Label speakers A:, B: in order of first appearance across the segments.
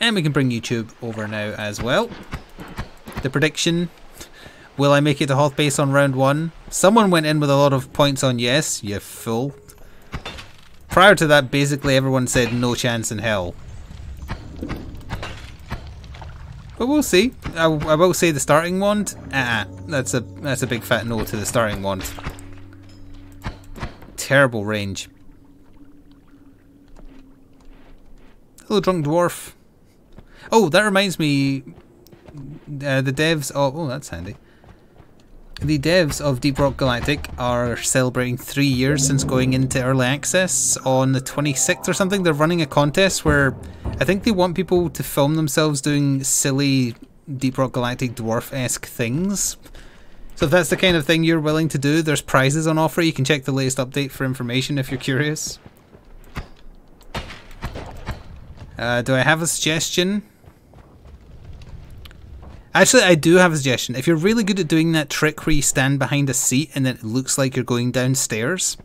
A: And we can bring YouTube over now as well. The prediction Will I make it to Hoth Base on round one? Someone went in with a lot of points on yes, you fool. Prior to that, basically everyone said no chance in hell. But we'll see. I, I will say the starting wand. Ah, that's a that's a big fat no to the starting wand. Terrible range. Hello, drunk dwarf. Oh, that reminds me. Uh, the devs. Oh, oh, that's handy. The devs of Deep Rock Galactic are celebrating three years since going into early access on the 26th or something. They're running a contest where I think they want people to film themselves doing silly Deep Rock Galactic dwarf-esque things. So if that's the kind of thing you're willing to do, there's prizes on offer. You can check the latest update for information if you're curious. Uh, do I have a suggestion? Actually, I do have a suggestion. If you're really good at doing that trick where you stand behind a seat and then it looks like you're going downstairs,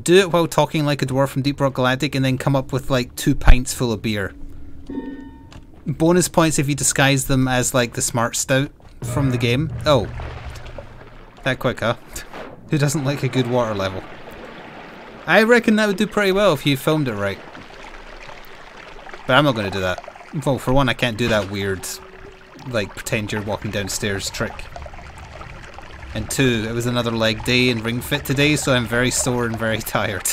A: do it while talking like a dwarf from Deep Rock Galactic and then come up with like two pints full of beer. Bonus points if you disguise them as like the smart stout from the game. Oh. That quick, huh? Who doesn't like a good water level? I reckon that would do pretty well if you filmed it right. But I'm not going to do that. Well, for one, I can't do that weird like pretend you're walking downstairs trick. And two, it was another leg day in Ring Fit today, so I'm very sore and very tired.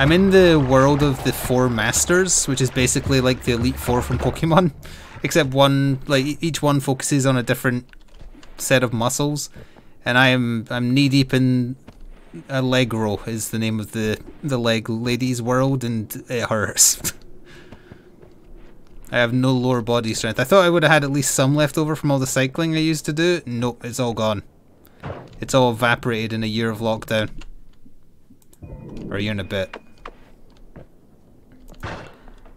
A: I'm in the world of the four masters, which is basically like the Elite Four from Pokemon, except one, like each one focuses on a different set of muscles, and I am I'm knee deep in Allegro is the name of the the leg ladies world, and uh, it hurts. I have no lower body strength. I thought I would have had at least some left over from all the cycling I used to do. Nope, it's all gone. It's all evaporated in a year of lockdown. Or a year and a bit.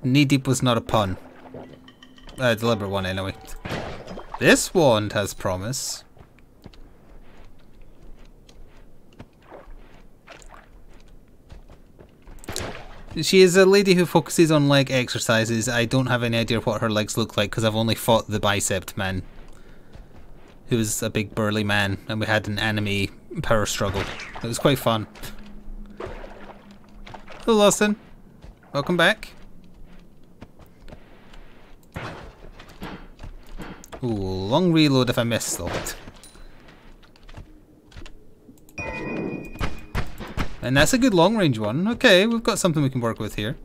A: Knee deep was not a pun. A deliberate one anyway. This wand has promise. She is a lady who focuses on leg exercises. I don't have any idea what her legs look like because I've only fought the bicep man. Who was a big burly man and we had an enemy power struggle. It was quite fun. Hello Lawson. Welcome back. Ooh, long reload if I miss though. And that's a good long range one. Okay, we've got something we can work with here.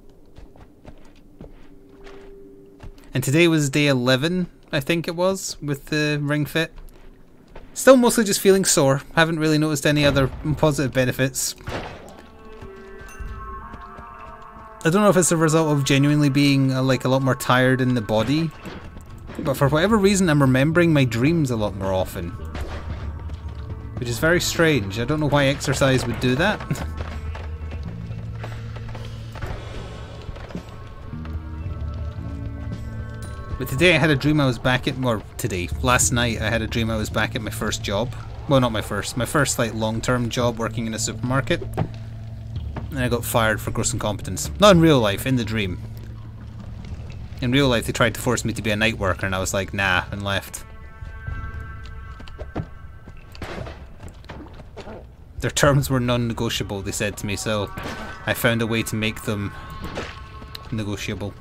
A: And today was day 11, I think it was, with the Ring Fit. Still mostly just feeling sore. Haven't really noticed any other positive benefits. I don't know if it's a result of genuinely being uh, like a lot more tired in the body. But for whatever reason, I'm remembering my dreams a lot more often. Which is very strange. I don't know why exercise would do that. but today I had a dream I was back at, or today, last night I had a dream I was back at my first job. Well, not my first, my first like long-term job working in a supermarket. And I got fired for gross incompetence. Not in real life, in the dream. In real life they tried to force me to be a night worker and I was like, nah, and left. Their terms were non-negotiable, they said to me, so I found a way to make them negotiable.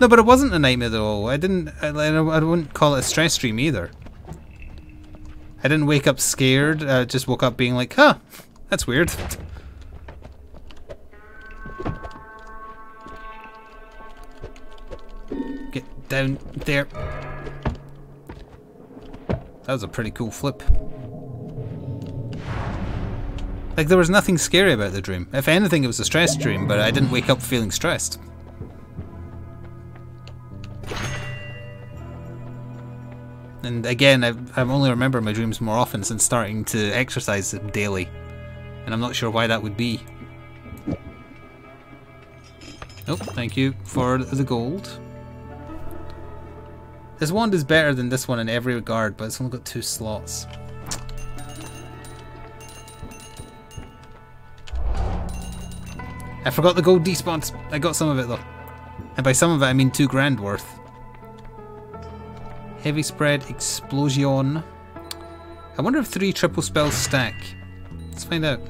A: No, but it wasn't a nightmare though. I didn't. I, I wouldn't call it a stress dream either. I didn't wake up scared. I just woke up being like, huh, that's weird. Get down there. That was a pretty cool flip. Like, there was nothing scary about the dream. If anything, it was a stress dream, but I didn't wake up feeling stressed. And again, I, I only remember my dreams more often since starting to exercise daily. And I'm not sure why that would be. Oh, thank you for the gold. This wand is better than this one in every regard, but it's only got two slots. I forgot the gold despawns. I got some of it though. And by some of it I mean two grand worth. Heavy spread, explosion. I wonder if three triple spells stack. Let's find out.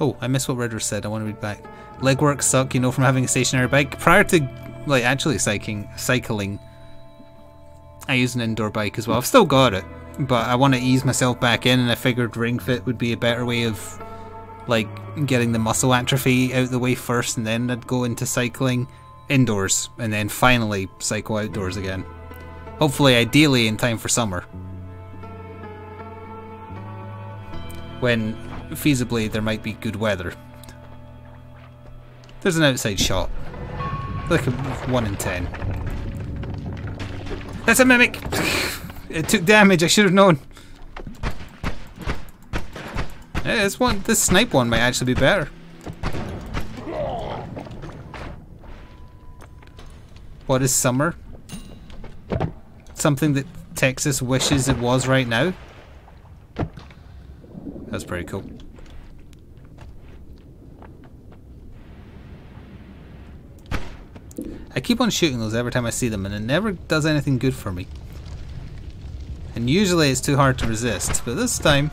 A: Oh, I missed what Ritter said. I want to read back. Legwork suck, you know, from having a stationary bike. Prior to, like, actually cycling, cycling, I use an indoor bike as well. I've still got it, but I want to ease myself back in, and I figured Ring Fit would be a better way of, like, getting the muscle atrophy out of the way first, and then I'd go into cycling indoors, and then finally cycle outdoors again. Hopefully, ideally, in time for summer. When feasibly there might be good weather. There's an outside shot. Like a 1 in 10. That's a mimic! it took damage, I should have known. Yeah, this one, this snipe one might actually be better. What is summer? Something that Texas wishes it was right now? That's pretty cool. I keep on shooting those every time I see them and it never does anything good for me. And usually it's too hard to resist, but this time...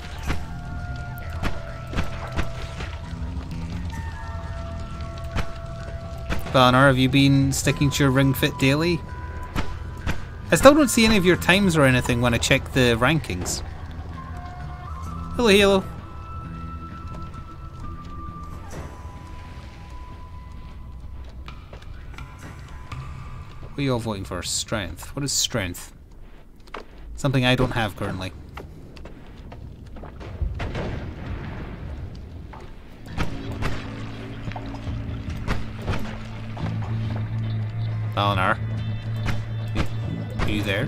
A: Balanar, have you been sticking to your Ring Fit daily? I still don't see any of your times or anything when I check the rankings. Hello, Halo. What are you all voting for? Strength. What is strength? Something I don't have currently. Valinar. Are you there?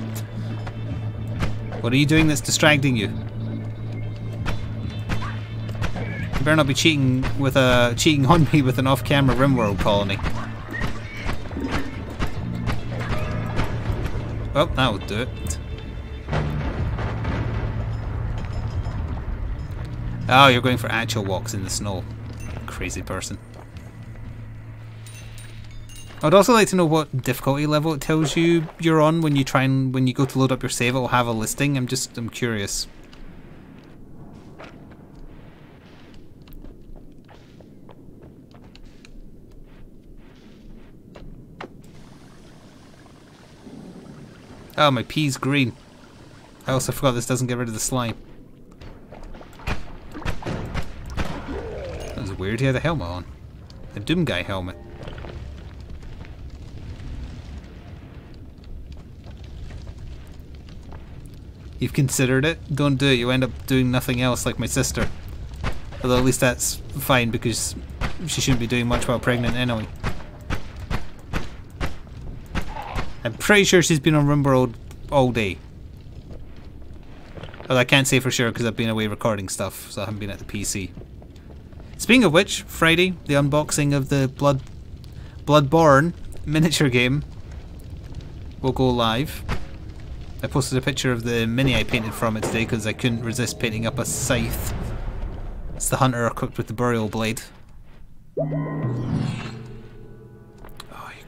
A: What are you doing that's distracting you? You better not be cheating with a cheating on me with an off-camera RimWorld colony. Oh, that would do it. Oh, you're going for actual walks in the snow. Crazy person. I'd also like to know what difficulty level it tells you you're on when you try and when you go to load up your save. It will have a listing. I'm just I'm curious. Oh, my pea's green. I also forgot this doesn't get rid of the slime. That was weird, he had a helmet on. A Doom Guy helmet. You've considered it? Don't do it, you end up doing nothing else like my sister. Although at least that's fine because she shouldn't be doing much while pregnant anyway. I'm pretty sure she's been on RimWorld all day. Although I can't say for sure because I've been away recording stuff, so I haven't been at the PC. Speaking of which, Friday, the unboxing of the Blood Bloodborne miniature game will go live. I posted a picture of the mini I painted from it today because I couldn't resist painting up a scythe. It's the hunter equipped with the burial blade.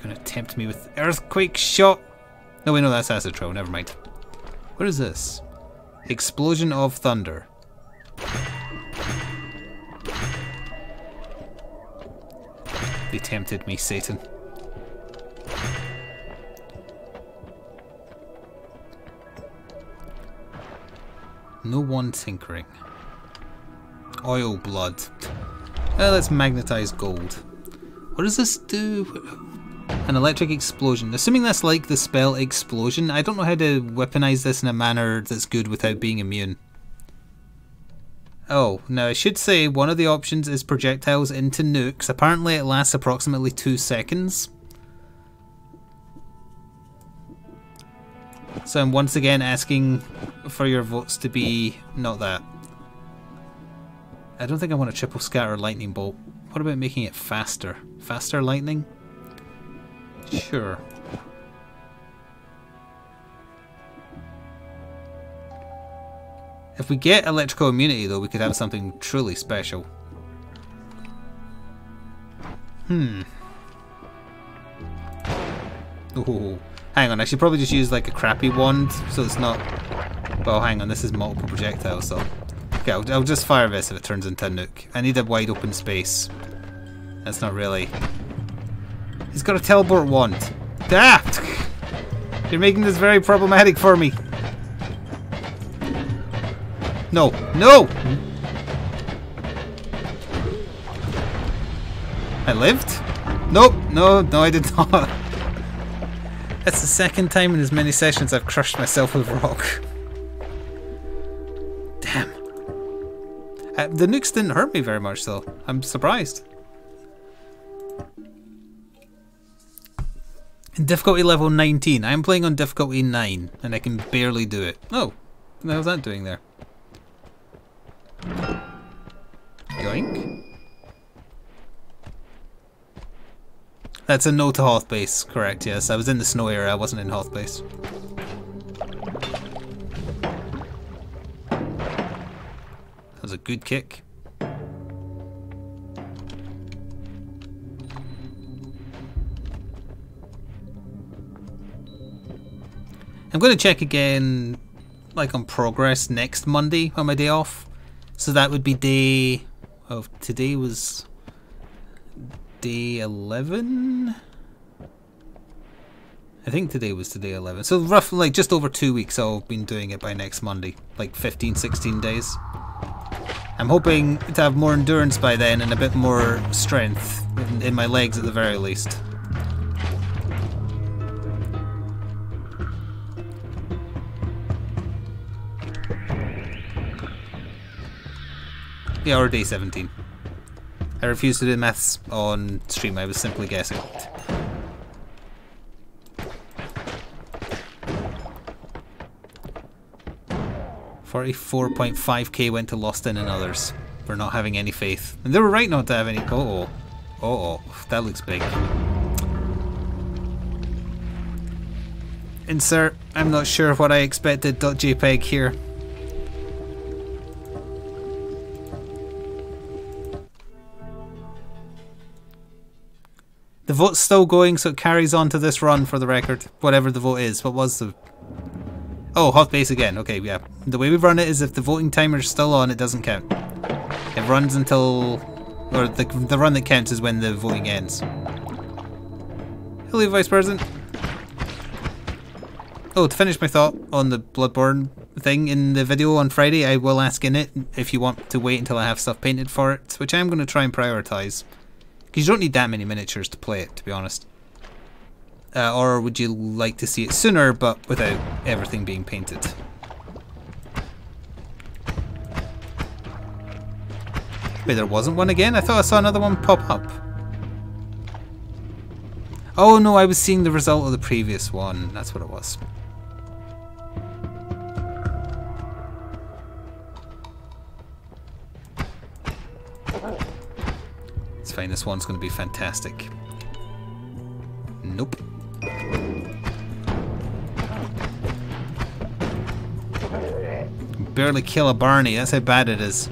A: Gonna tempt me with earthquake shot. No, we know that's acid throw. Never mind. What is this? Explosion of thunder. They tempted me, Satan. No one tinkering. Oil blood. Uh, let's magnetize gold. What does this do? An electric explosion. Assuming that's like the spell explosion, I don't know how to weaponize this in a manner that's good without being immune. Oh, now I should say one of the options is projectiles into nukes. Apparently it lasts approximately two seconds. So I'm once again asking for your votes to be not that. I don't think I want a triple scatter lightning bolt. What about making it faster? Faster lightning? Sure. If we get electrical immunity though, we could have something truly special. Hmm. Oh, hang on, I should probably just use like a crappy wand so it's not... Well, hang on, this is multiple projectiles so... Okay, I'll, I'll just fire this if it turns into a nuke. I need a wide open space. That's not really... He's got a teleport wand. Daft! You're making this very problematic for me. No, no! I lived? Nope, no, no I did not. That's the second time in as many sessions I've crushed myself with rock. Damn. Uh, the nukes didn't hurt me very much though. I'm surprised. Difficulty level 19. I'm playing on difficulty 9 and I can barely do it. Oh, what the hell's that doing there? Yoink. That's a no to Hoth base, correct, yes. I was in the snow area, I wasn't in Hoth base. That was a good kick. I'm going to check again, like on progress next Monday on my day off. So that would be day of today was day 11? I think today was today 11. So roughly like just over two weeks I'll been doing it by next Monday. Like 15, 16 days. I'm hoping to have more endurance by then and a bit more strength in, in my legs at the very least. Yeah, or day 17. I refused to do maths on stream, I was simply guessing. Forty-four point five k went to Lost in and others for not having any faith, and they were right not to have any. Oh, oh, oh, that looks big. Insert. I'm not sure what I expected. .jpeg here. Vote's still going, so it carries on to this run for the record. Whatever the vote is. What was the... Oh, Hoth base again. Okay, yeah. The way we run it is if the voting timer is still on, it doesn't count. It runs until... Or the, the run that counts is when the voting ends. Hello, Vice President. Oh, to finish my thought on the Bloodborne thing in the video on Friday, I will ask in it if you want to wait until I have stuff painted for it, which I'm going to try and prioritise. Because you don't need that many miniatures to play it, to be honest. Uh, or would you like to see it sooner, but without everything being painted? Wait, there wasn't one again? I thought I saw another one pop up. Oh no, I was seeing the result of the previous one. That's what it was. It's fine, this one's going to be fantastic. Nope. Barely kill a Barney, that's how bad it is.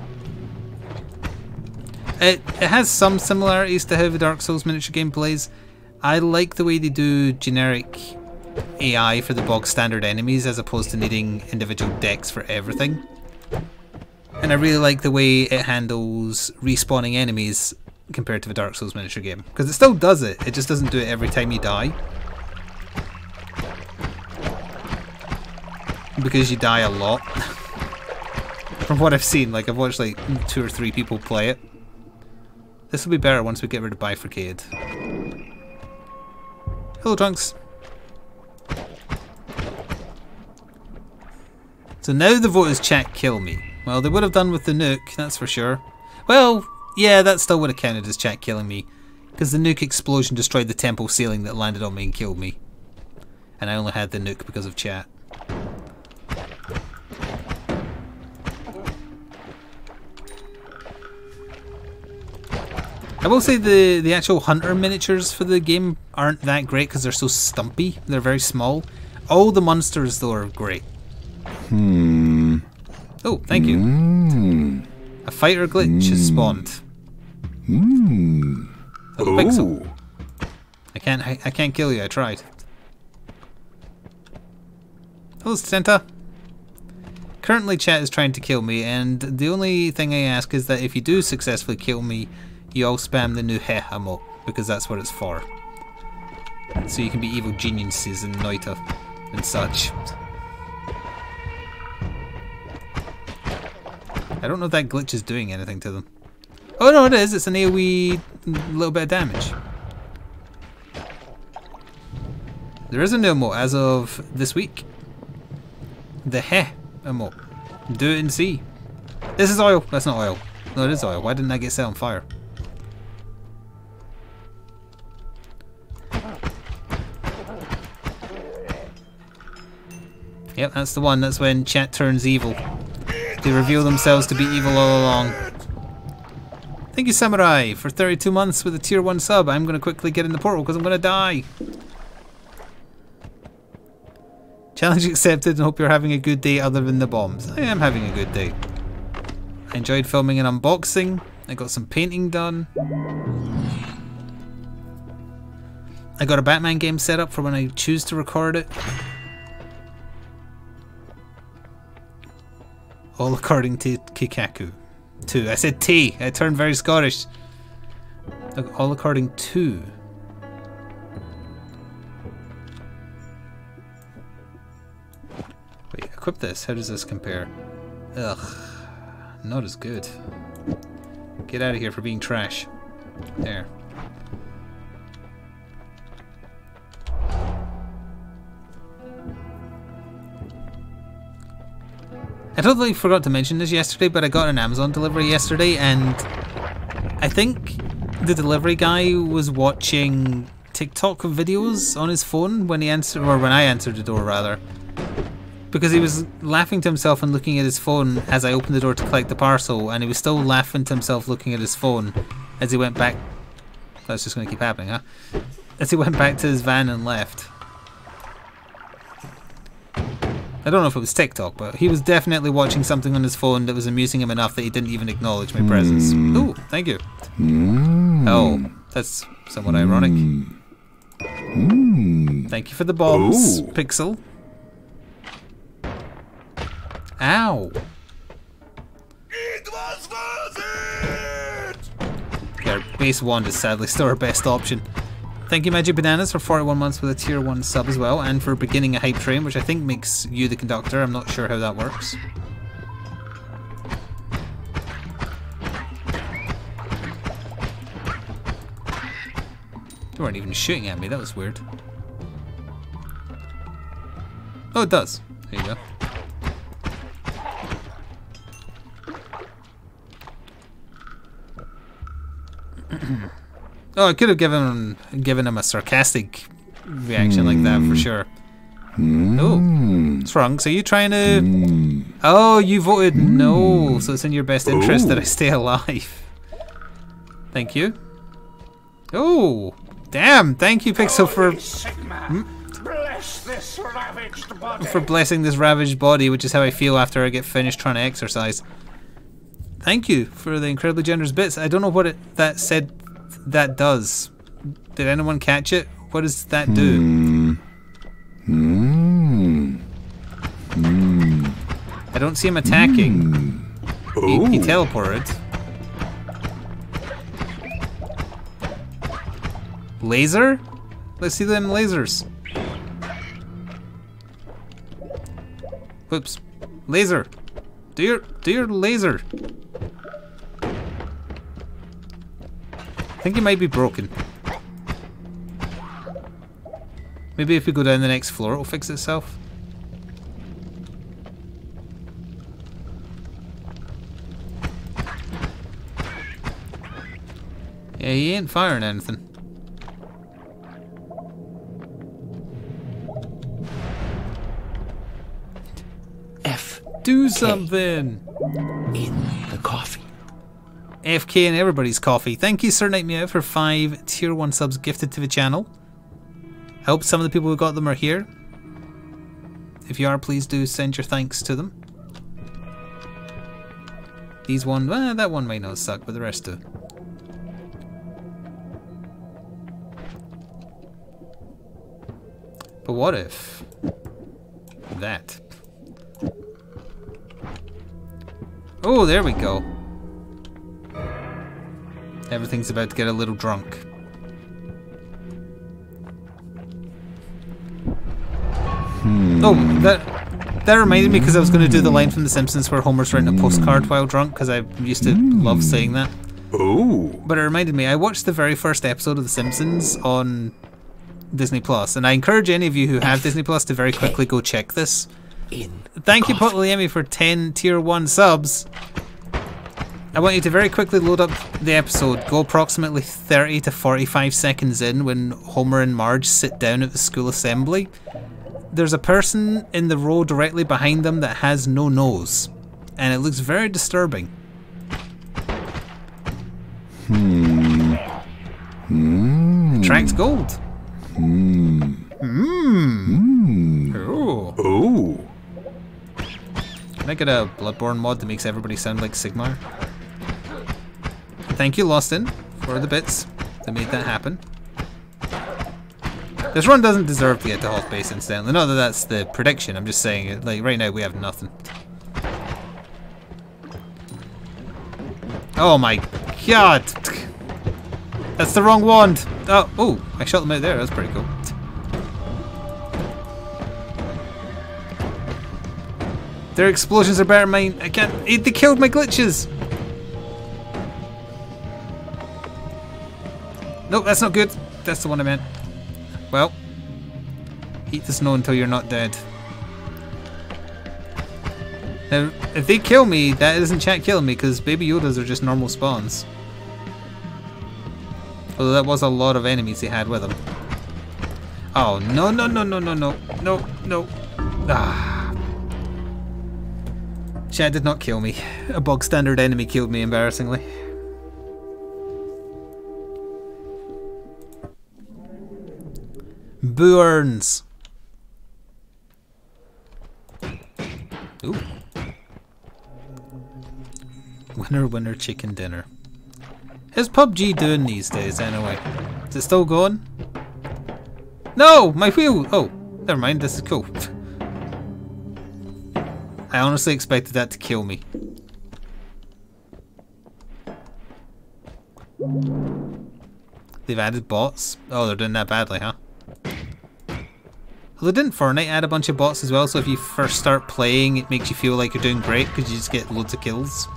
A: It, it has some similarities to how the Dark Souls miniature game plays. I like the way they do generic AI for the bog standard enemies as opposed to needing individual decks for everything. And I really like the way it handles respawning enemies compared to the Dark Souls miniature game. Because it still does it, it just doesn't do it every time you die. Because you die a lot. From what I've seen, like I've watched like two or three people play it. This will be better once we get rid of Bifurcated. Hello, Trunks. So now the vote is check kill me. Well, they would have done with the nuke, that's for sure. Well, yeah, that still would have counted as chat killing me. Because the nuke explosion destroyed the temple ceiling that landed on me and killed me. And I only had the nuke because of chat. I will say the the actual hunter miniatures for the game aren't that great because they're so stumpy. They're very small. All the monsters though are great.
B: Hmm.
A: Oh, thank you.
B: Hmm.
A: A fighter glitch has spawned.
B: Hmm.
A: A pixel. I can't. I, I can't kill you. I tried. Hello, Stenta. Currently, chat is trying to kill me, and the only thing I ask is that if you do successfully kill me, you all spam the new heh emote because that's what it's for. So you can be evil geniuses and Noita and such. I don't know if that glitch is doing anything to them. Oh no, it is. It's an AoE little bit of damage. There is a new emote as of this week. The heh emote. Do it and see. This is oil. That's not oil. No, it is oil. Why didn't I get set on fire? Yep, that's the one. That's when chat turns evil. They reveal themselves to be evil all along. Thank you, Samurai, for 32 months with a tier 1 sub. I'm going to quickly get in the portal because I'm going to die. Challenge accepted and hope you're having a good day other than the bombs. I am having a good day. I enjoyed filming an unboxing. I got some painting done. I got a Batman game set up for when I choose to record it. All according to Keikaku. Two. I said T. I turned very Scottish. All according to. Wait, equip this. How does this compare? Ugh. Not as good. Get out of here for being trash. There. I totally forgot to mention this yesterday, but I got an Amazon delivery yesterday, and I think the delivery guy was watching TikTok videos on his phone when he answered, or when I answered the door rather, because he was laughing to himself and looking at his phone as I opened the door to collect the parcel, and he was still laughing to himself looking at his phone as he went back. That's just going to keep happening, huh? As he went back to his van and left. I don't know if it was TikTok, but he was definitely watching something on his phone that was amusing him enough that he didn't even acknowledge my presence.
B: Mm.
A: Ooh, thank you.
B: Mm.
A: Oh, that's somewhat ironic.
B: Mm.
A: Thank you for the bombs,
B: Ooh.
A: Pixel. Ow.
C: It was worth it!
A: Yeah, base wand is sadly still our best option. Thank you, Magic Bananas, for 41 months with a tier 1 sub as well, and for beginning a hype train, which I think makes you the conductor. I'm not sure how that works. You weren't even shooting at me, that was weird. Oh, it does. There you go. Oh, I could have given given him a sarcastic reaction like that for hmm. sure. Hmm. Oh, what's wrong? So you trying to? Hmm. Oh, you voted no. So it's in your best interest that I stay alive. Thank you. Oh, damn! Thank you, Pixel, for
C: Sigmar, bless this ravaged body.
A: for blessing this ravaged body, which is how I feel after I get finished trying to exercise. Thank you for the incredibly generous bits. I don't know what it that said that does. Did anyone catch it? What does that do?
B: Mm.
A: I don't see him attacking. He, he teleported. Laser? Let's see them lasers. Whoops. Laser. Do your do your laser. I think it might be broken. Maybe if we go down the next floor it'll fix itself. Yeah, he ain't firing anything.
D: F
A: Do something!
D: in the coffee.
A: FK and everybody's coffee. Thank you, Sir Night Meow, for five tier one subs gifted to the channel. I hope some of the people who got them are here. If you are, please do send your thanks to them. These one, well, that one might not suck, but the rest do. But what if that? Oh, there we go. Everything's about to get a little drunk. Hmm. Oh, that that reminded me because I was going to do the line from The Simpsons where Homer's writing a postcard while drunk because I used to hmm. love saying that.
B: Oh.
A: But it reminded me, I watched the very first episode of The Simpsons on Disney Plus, and I encourage any of you who have Disney Plus to very quickly go check this.
D: In.
A: Thank you, Potliemi, for 10 tier 1 subs. I want you to very quickly load up the episode, go approximately 30 to 45 seconds in when Homer and Marge sit down at the school assembly. There's a person in the row directly behind them that has no nose, and it looks very disturbing. Hmm. Hmm. Attracts gold. Hmm. Hmm. Oh.
B: Ooh.
A: Can I get a Bloodborne mod that makes everybody sound like Sigmar? Thank you, Lostin, for the bits that made that happen. This run doesn't deserve to get to Hoth Base incidentally. Not that that's the prediction, I'm just saying it. Like, right now we have nothing. Oh my god! That's the wrong wand! Oh, oh, I shot them out there, that's pretty cool. Their explosions are better than mine. I can't. They killed my glitches. Nope, that's not good. That's the one I meant. Well, eat the snow until you're not dead. Now, if they kill me, that isn't chat killing me because Baby Yodas are just normal spawns. Although that was a lot of enemies they had with them. Oh no no no no no no no no! Ah. Chad did not kill me. A bog standard enemy killed me, embarrassingly. Burns. Ooh. Winner, winner, chicken dinner. How's PUBG doing these days, anyway? Is it still going? No! My wheel! Oh, never mind, this is cool. I honestly expected that to kill me. They've added bots? Oh, they're doing that badly, huh? Although didn't Fortnite add a bunch of bots as well, so if you first start playing it makes you feel like you're doing great because you just get loads of kills.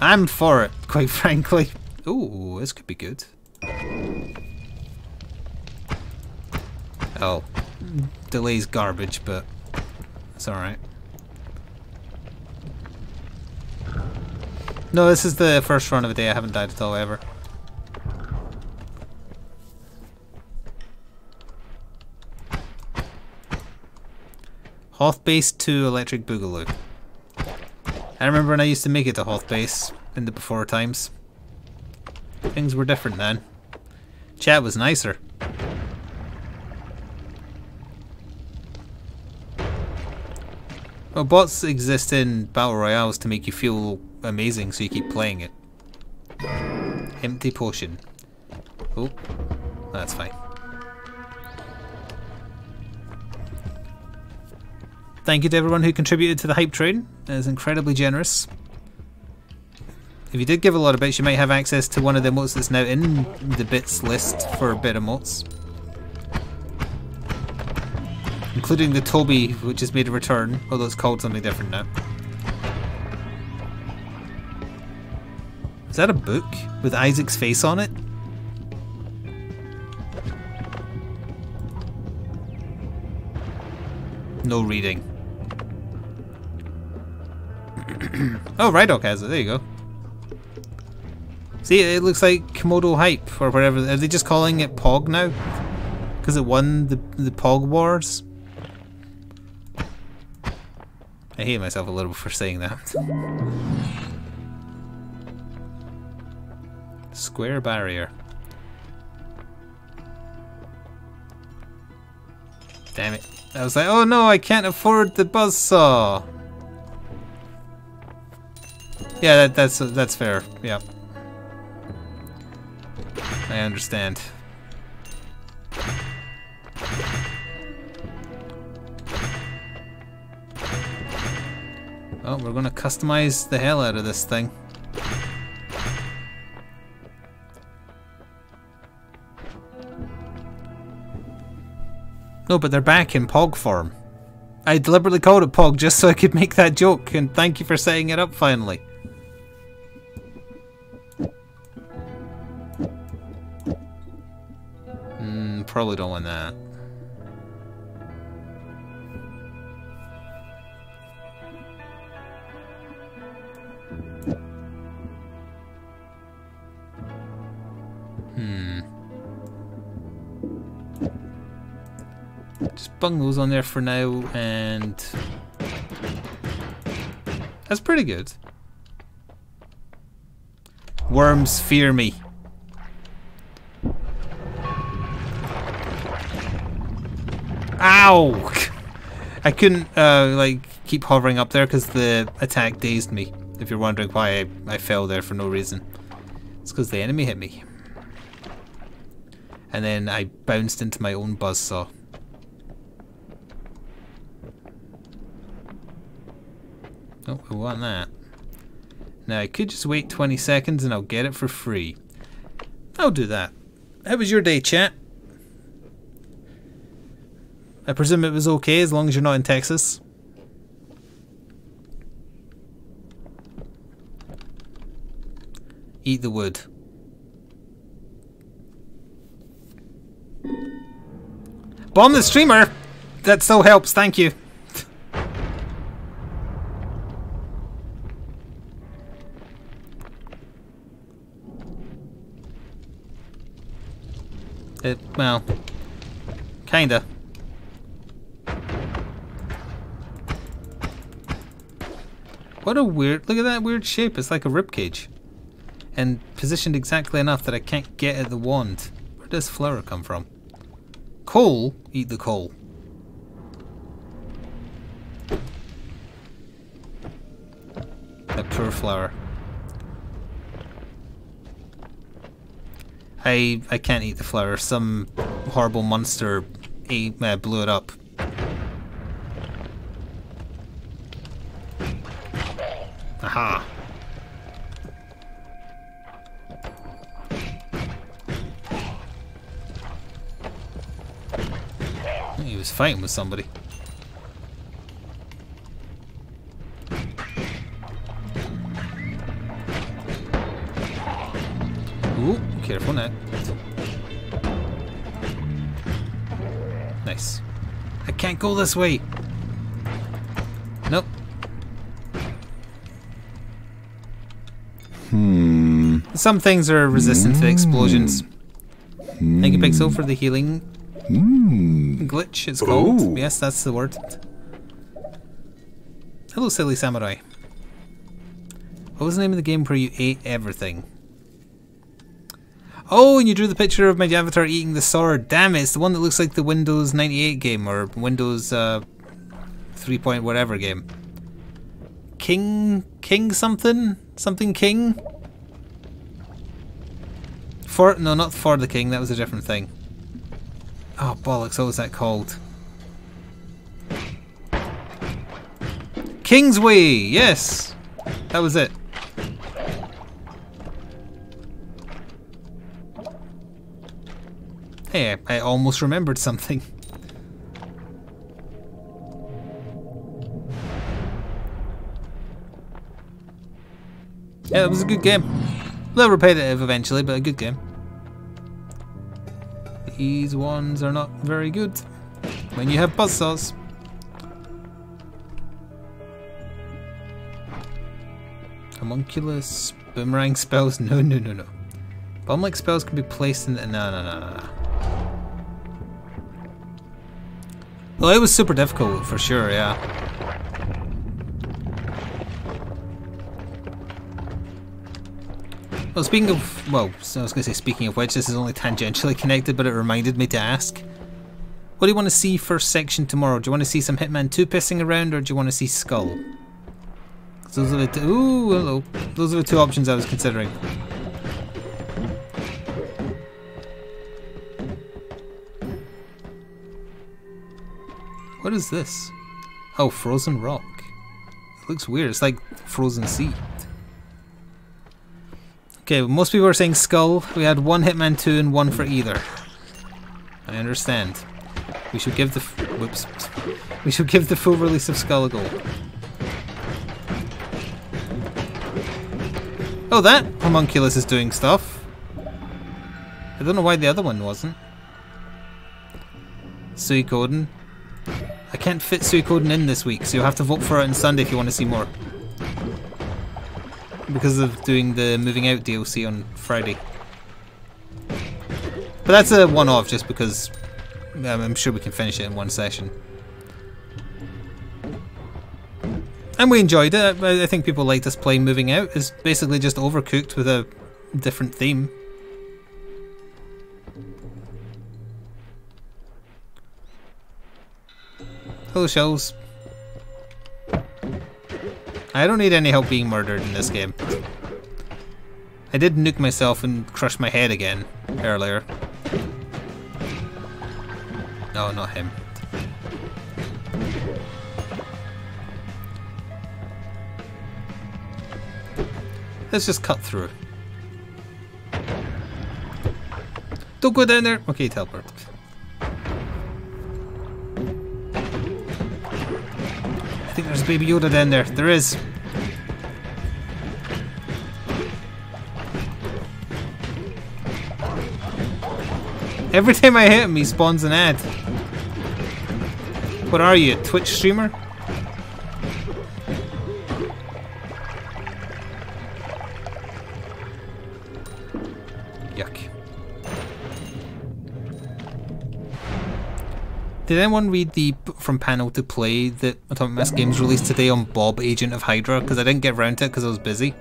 A: I'm for it, quite frankly. Ooh, this could be good. Oh, delay's garbage, but it's alright. No, this is the first run of the day. I haven't died at all ever. Hoth Base 2 Electric Boogaloo. I remember when I used to make it to Hoth Base in the before times. Things were different then. Chat was nicer. Well, bots exist in battle royales to make you feel amazing, so you keep playing it. Empty potion. Oh, that's fine. Thank you to everyone who contributed to the hype train. That is incredibly generous. If you did give a lot of bits, you might have access to one of the emotes that's now in the bits list for bit emotes. Including the Toby, which has made a return, although it's called something different now. Is that a book with Isaac's face on it? No reading. oh, Rydok has it. There you go. See, it looks like Komodo Hype or whatever. Are they just calling it Pog now? Because it won the the Pog Wars. I hate myself a little for saying that. Square barrier. Damn it. I was like, oh no, I can't afford the buzzsaw. Yeah, that, that's that's fair. Yeah. I understand. Oh, we're gonna customize the hell out of this thing. No, but they're back in Pog form. I deliberately called it Pog just so I could make that joke, and thank you for setting it up finally. Probably don't want that. Hmm. Just bung those on there for now, and that's pretty good. Worms fear me. Ow! I couldn't uh, like keep hovering up there because the attack dazed me. If you're wondering why I, I fell there for no reason, it's because the enemy hit me, and then I bounced into my own buzzsaw. Oh, we want that. Now I could just wait 20 seconds and I'll get it for free. I'll do that. How was your day, chat? I presume it was okay as long as you're not in Texas. Eat the wood. Bomb the streamer! That still helps, thank you. It, well, kinda. What a weird, look at that weird shape, it's like a ribcage. And positioned exactly enough that I can't get at the wand. Where does flower come from? Coal? Eat the coal. A poor flower. I I can't eat the flower. Some horrible monster ate, uh, blew it up. Fighting with somebody. Ooh, careful now. Nice. I can't go this way. Nope.
B: Hmm.
A: Some things are resistant to explosions. Thank you, Pixel, for the healing
B: Hmm.
A: glitch, is called.
B: Oh.
A: Yes, that's the word. Hello, silly samurai. What was the name of the game where you ate everything? Oh, and you drew the picture of my avatar eating the sword. Damn it, it's the one that looks like the Windows 98 game or Windows uh, 3 point whatever game. King, King something? Something King? For, no, not For the King, that was a different thing. Oh, bollocks, what was that called? Kingsway! Yes! That was it. Hey, I, I almost remembered something. Yeah, it was a good game. A little repetitive eventually, but a good game. These ones are not very good when you have buzzsaws. Homunculus, boomerang spells, no, no, no, no. Bomb-like spells can be placed in, no, no, no, no, no. Well, it was super difficult, for sure, yeah. Well, speaking of, well, I was going to say speaking of which, this is only tangentially connected, but it reminded me to ask. What do you want to see first section tomorrow? Do you want to see some Hitman 2 pissing around, or do you want to see Skull? Those are the two, ooh, hello. Those are the two options I was considering. What is this? Oh, frozen rock. It looks weird. It's like frozen sea. Okay, most people are saying Skul. We had one Hitman 2 and one for either. I understand. We should give the whoops. We should give the full release of Skul a go. Oh, that homunculus is doing stuff. I don't know why the other one wasn't. Suikoden. I can't fit Suikoden in this week, so you'll have to vote for it on Sunday if you want to see more because of doing the moving out DLC on Friday. But that's a one-off, just because um, I'm sure we can finish it in one session. And we enjoyed it. I think people liked us playing Moving Out. It's basically just Overcooked with a different theme. Hello, shells. I don't need any help being murdered in this game. I did nuke myself and crush my head again earlier. No, not him. Let's just cut through. Don't go down there! Okay, teleport. Think there's Baby Yoda down there. There is. Every time I hit him, he spawns an ad. What are you, a Twitch streamer? Did anyone read the from panel to play that Atomic Mass Games released today on Bob, Agent of Hydra? Because I didn't get round to it because I was busy.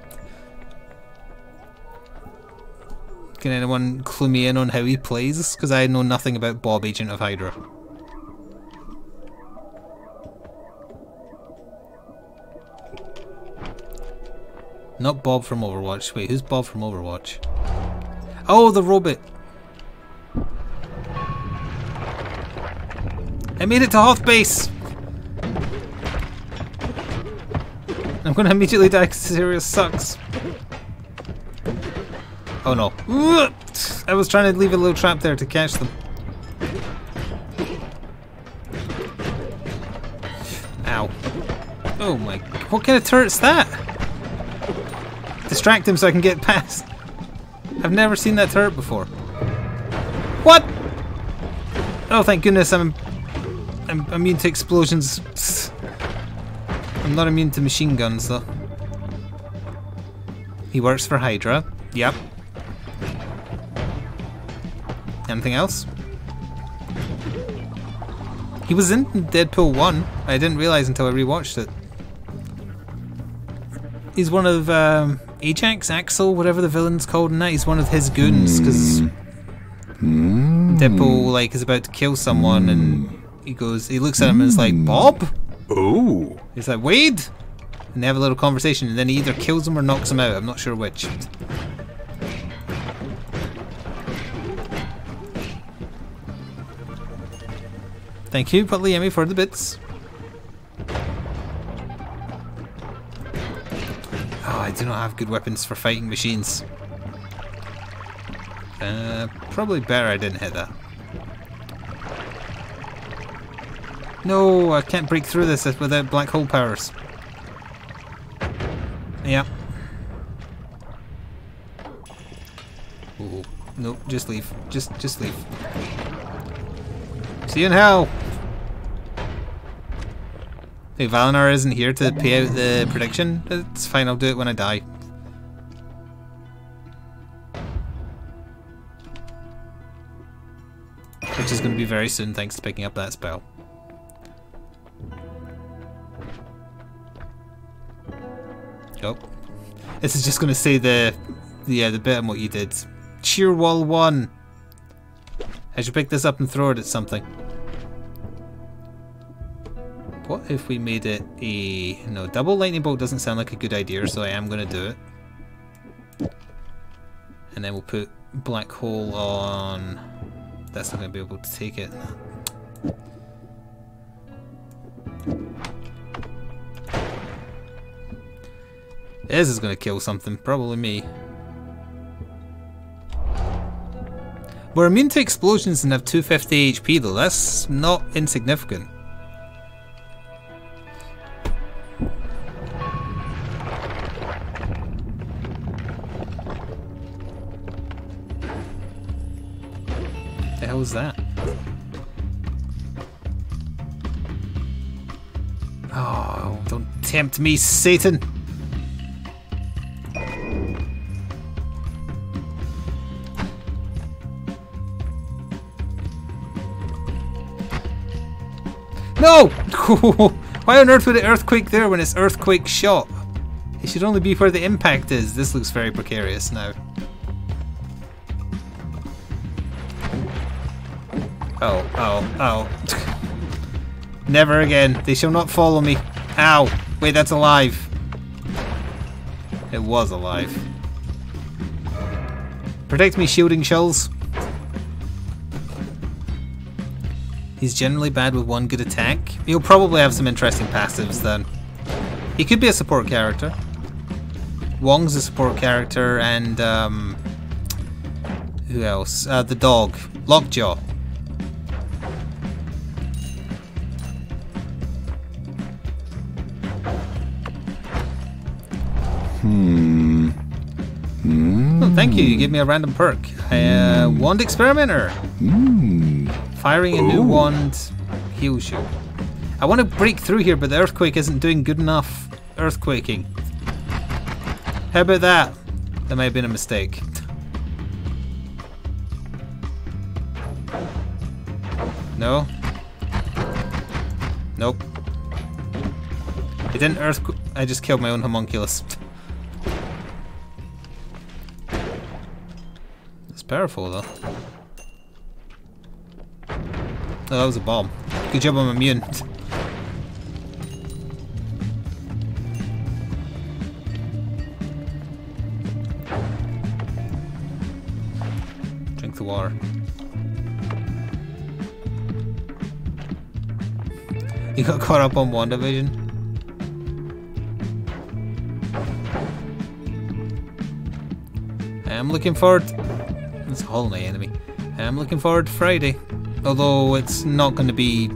A: Can anyone clue me in on how he plays? Because I know nothing about Bob, Agent of Hydra. Not Bob from Overwatch. Wait, who's Bob from Overwatch? Oh, the robot. I made it to Hoth base. I'm gonna immediately die because Sirius sucks. Oh no. I was trying to leave a little trap there to catch them. Ow. Oh my. What kind of turret's that? Distract him so I can get past. I've never seen that turret before. What? Oh, thank goodness I'm, I'm immune to explosions. I'm not immune to machine guns though. He works for Hydra. Yep. Anything else? He was in Deadpool 1. I didn't realize until I rewatched it. He's one of um, Ajax, Axel, whatever the villain's called in that. He's one of his goons because hmm. hmm. Deadpool like is about to kill someone and hmm. He goes, he looks at him and is like, Bob?
B: Oh.
A: He's like, Wade? And they have a little conversation and then he either kills him or knocks him out. I'm not sure which. Thank you, Putliemi, for the bits. Oh, I do not have good weapons for fighting machines. Uh, probably better I didn't hit that. No, I can't break through this without black hole powers. Yeah. Nope, just leave. Just just leave. See you in hell! Hey, Valinar isn't here to pay out the prediction. It's fine, I'll do it when I die. Which is going to be very soon thanks to picking up that spell. This is just going to say the yeah, the bit on what you did. Cheer wall one. I should pick this up and throw it at something. What if we made it a... No, double lightning bolt doesn't sound like a good idea, so I am going to do it. And then we'll put black hole on... That's not going to be able to take it. This is to kill something, probably me. We're immune to explosions and have 250 HP though, that's not insignificant. The hell is that? Oh, don't tempt me, Satan! No! Why on earth would it earthquake there when it's earthquake shot? It should only be where the impact is. This looks very precarious now. Oh, oh, oh. Never again. They shall not follow me. Ow. Wait, that's alive. It was alive. Protect me, shielding shells. He's generally bad with one good attack. He'll probably have some interesting passives then. He could be a support character. Wong's a support character and um, who else? Uh, the dog, Lockjaw.
B: Hmm.
A: Oh, thank you. You gave me a random perk. Uh, wand experimenter.
B: Hmm.
A: Firing a new wand heals you. I want to break through here, but the earthquake isn't doing good enough earthquaking. How about that? That may have been a mistake. No? Nope. It didn't earthquake. I just killed my own homunculus. It's powerful though. That was a bomb. Good job I'm immune. Drink the water. You got caught up on WandaVision? I'm looking forward... That's a Hollow Knight enemy. I'm looking forward to Friday. Although it's not going to be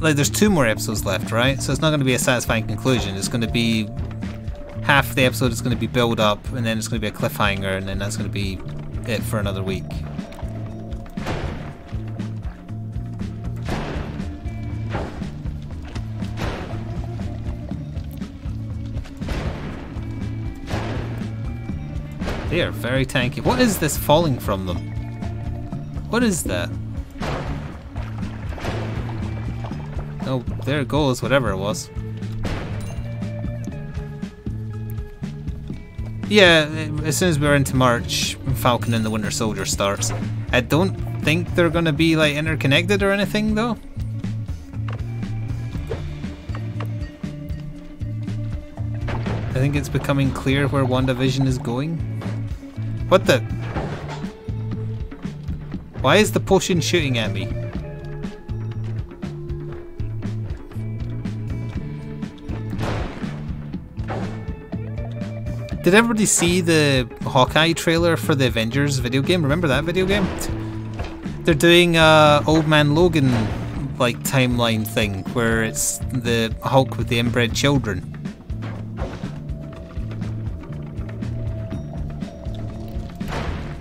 A: like there's two more episodes left, right? So it's not going to be a satisfying conclusion. It's going to be half the episode is going to be build up, and then it's going to be a cliffhanger, and then that's going to be it for another week. They are very tanky. What is this falling from them? What is that? Oh, their goal is whatever it was. Yeah, as soon as we're into March, Falcon and the Winter Soldier starts. I don't think they're gonna be like interconnected or anything though. I think it's becoming clear where WandaVision is going. What the? Why is the potion shooting at me? Did everybody see the Hawkeye trailer for the Avengers video game? Remember that video game? They're doing a Old Man Logan like timeline thing where it's the Hulk with the inbred children.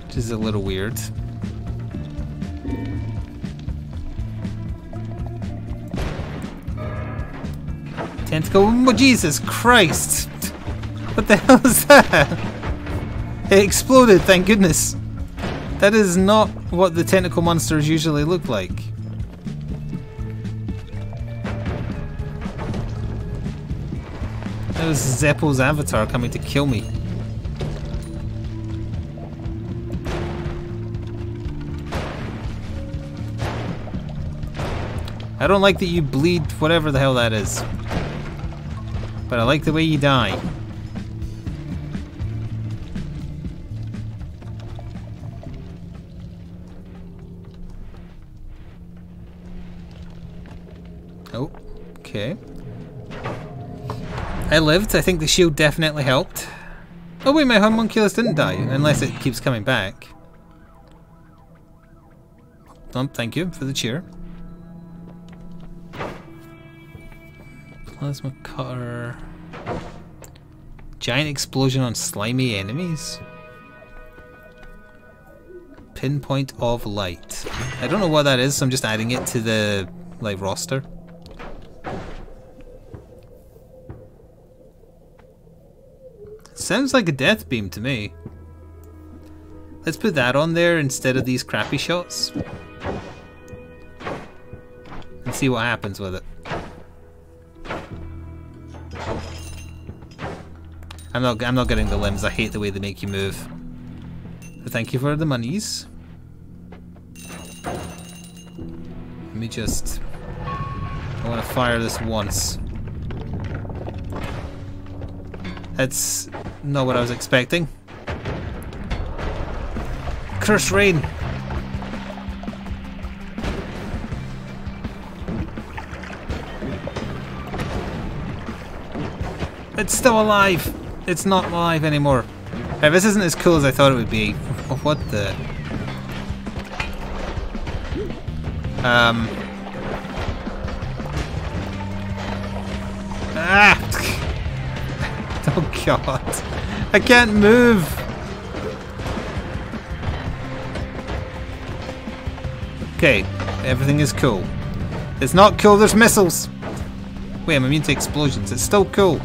A: Which is a little weird. Tentacle. Oh, Jesus Christ! What the hell is that? It exploded, thank goodness. That is not what the tentacle monsters usually look like. That was Zeppo's avatar coming to kill me. I don't like that you bleed whatever the hell that is. But I like the way you die. Okay. I lived. I think the shield definitely helped. Oh wait, my homunculus didn't die, unless it keeps coming back. Um, thank you for the cheer. Plasma cutter. Giant explosion on slimy enemies. Pinpoint of light. I don't know what that is, so I'm just adding it to the like roster. Sounds like a death beam to me. Let's put that on there instead of these crappy shots. And see what happens with it. I'm not I'm not getting the limbs. I hate the way they make you move. But thank you for the monies. Let me just I want to fire this once. That's not what I was expecting. Curse rain! It's still alive! It's not alive anymore. This isn't as cool as I thought it would be. What the? Um. Ah! Oh god. I can't move! Okay, everything is cool. It's not cool, there's missiles! Wait, I'm immune to explosions. It's still cool.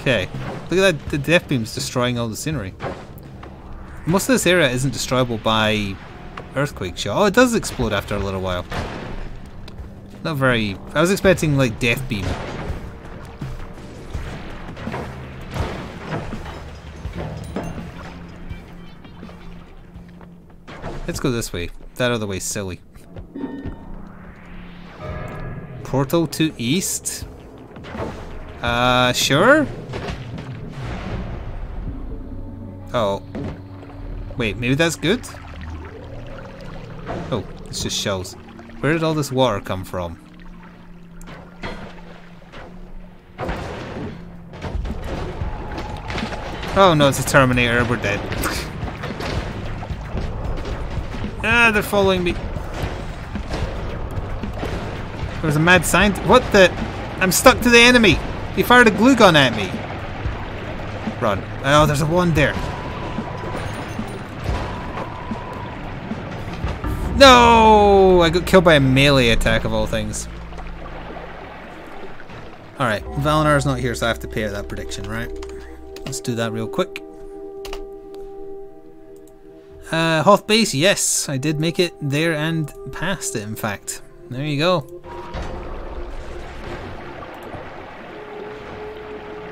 A: Okay, look at that, the death beam's destroying all the scenery. Most of this area isn't destroyable by earthquake shot. Oh, it does explode after a little while. Not very... I was expecting, like, death beam. Let's go this way. That other way's silly. Portal to east? Uh, sure? Oh. Wait, maybe that's good? Oh, it's just shells. Where did all this water come from? Oh no, it's a Terminator, we're dead. ah, they're following me. There's a mad scientist. What the? I'm stuck to the enemy. He fired a glue gun at me. Run. Oh, there's a one there. No! I got killed by a melee attack of all things. Alright, Valinar's not here, so I have to pay that prediction, right? Let's do that real quick. Uh, Hoth Base, yes, I did make it there and past it, in fact. There you go.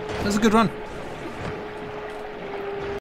A: That was a good run.